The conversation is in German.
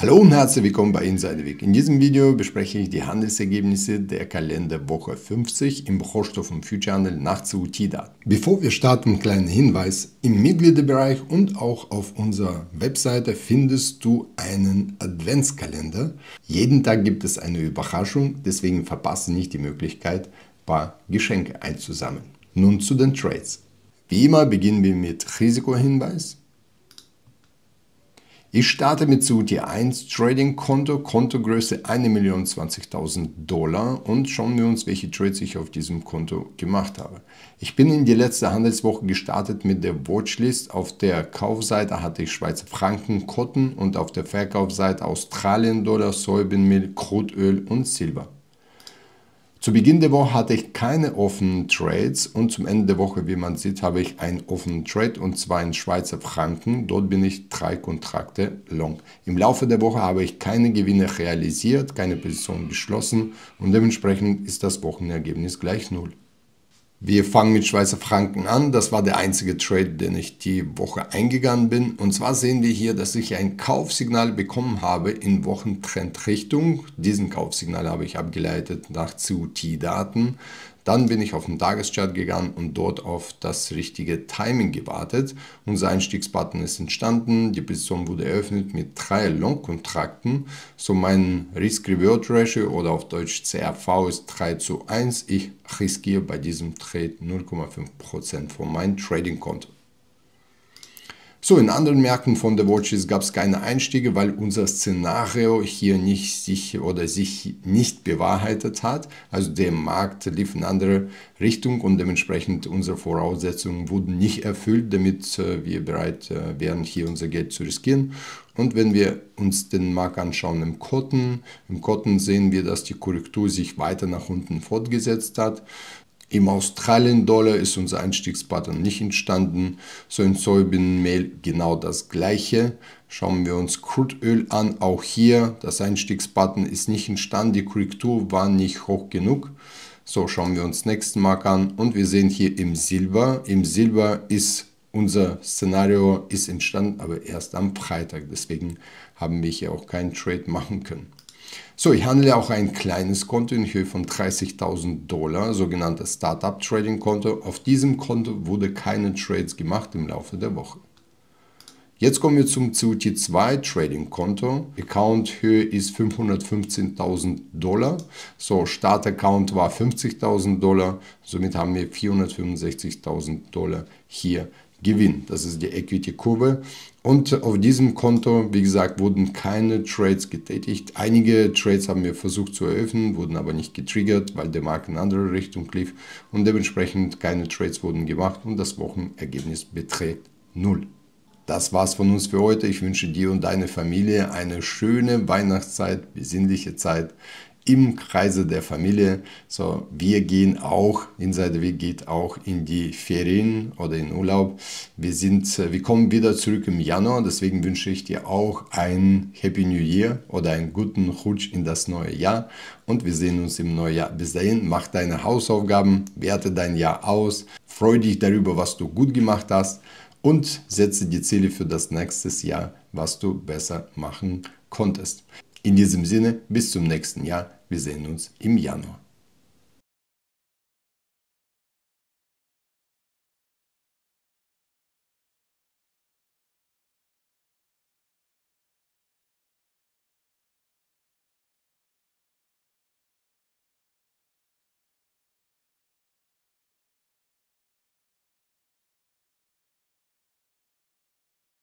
Hallo und herzlich willkommen bei Inside Week. In diesem Video bespreche ich die Handelsergebnisse der Kalenderwoche 50 im Rohstoff- und Futurehandel nach CUT-Daten. Bevor wir starten, ein kleiner Hinweis. Im Mitgliederbereich und auch auf unserer Webseite findest du einen Adventskalender. Jeden Tag gibt es eine Überraschung, deswegen verpasse nicht die Möglichkeit, ein paar Geschenke einzusammeln. Nun zu den Trades. Wie immer beginnen wir mit Risikohinweis. Ich starte mit CUT1 Trading Konto, Kontogröße 1.020.000 Dollar und schauen wir uns, welche Trades ich auf diesem Konto gemacht habe. Ich bin in die letzte Handelswoche gestartet mit der Watchlist. Auf der Kaufseite hatte ich Schweizer Franken, Cotton und auf der Verkaufsseite Australien Dollar, Soybeanmehl, Crudeöl und Silber. Zu Beginn der Woche hatte ich keine offenen Trades und zum Ende der Woche, wie man sieht, habe ich einen offenen Trade und zwar in Schweizer Franken. Dort bin ich drei Kontrakte long. Im Laufe der Woche habe ich keine Gewinne realisiert, keine Position geschlossen und dementsprechend ist das Wochenergebnis gleich null. Wir fangen mit Schweizer Franken an. Das war der einzige Trade, den ich die Woche eingegangen bin. Und zwar sehen wir hier, dass ich ein Kaufsignal bekommen habe in Wochentrendrichtung. Diesen Kaufsignal habe ich abgeleitet nach CUT-Daten. Dann bin ich auf den Tageschart gegangen und dort auf das richtige Timing gewartet. Unser Einstiegsbutton ist entstanden, die Position wurde eröffnet mit drei Long-Kontrakten. So mein Risk-Reward-Ratio oder auf Deutsch CRV ist 3 zu 1. Ich riskiere bei diesem Trade 0,5% von meinem Trading-Konto. So, in anderen Märkten von der Watches gab es keine Einstiege, weil unser Szenario hier nicht sich oder sich nicht bewahrheitet hat. Also der Markt lief in andere Richtung und dementsprechend unsere Voraussetzungen wurden nicht erfüllt, damit äh, wir bereit äh, wären, hier unser Geld zu riskieren. Und wenn wir uns den Markt anschauen im Cotton, im Cotton sehen wir, dass die Korrektur sich weiter nach unten fortgesetzt hat. Im Australien-Dollar ist unser Einstiegsbutton nicht entstanden. So in Soybean-Mehl genau das gleiche. Schauen wir uns Crudeöl an. Auch hier, das Einstiegsbutton ist nicht entstanden. Die Korrektur war nicht hoch genug. So schauen wir uns nächsten Mark an. Und wir sehen hier im Silber. Im Silber ist unser Szenario ist entstanden, aber erst am Freitag. Deswegen haben wir hier auch keinen Trade machen können. So, ich handle auch ein kleines Konto in Höhe von 30.000 Dollar, sogenanntes Startup Trading Konto. Auf diesem Konto wurde keine Trades gemacht im Laufe der Woche. Jetzt kommen wir zum CUT2 Trading Konto. Account Höhe ist 515.000 Dollar. So, Start Account war 50.000 Dollar. Somit haben wir 465.000 Dollar hier Gewinn. Das ist die Equity-Kurve. Und auf diesem Konto, wie gesagt, wurden keine Trades getätigt. Einige Trades haben wir versucht zu eröffnen, wurden aber nicht getriggert, weil der Markt in andere Richtung lief. Und dementsprechend keine Trades wurden gemacht und das Wochenergebnis beträgt null. Das war's von uns für heute. Ich wünsche dir und deiner Familie eine schöne Weihnachtszeit, besinnliche Zeit im Kreise der Familie. So, wir gehen auch, Inside Weg geht auch in die Ferien oder in Urlaub. Wir sind, wir kommen wieder zurück im Januar, deswegen wünsche ich dir auch ein Happy New Year oder einen guten Rutsch in das neue Jahr und wir sehen uns im neuen Jahr. Bis dahin, mach deine Hausaufgaben, werte dein Jahr aus, freue dich darüber, was du gut gemacht hast und setze die Ziele für das nächste Jahr, was du besser machen konntest. In diesem Sinne, bis zum nächsten Jahr. Wir sehen uns im Januar.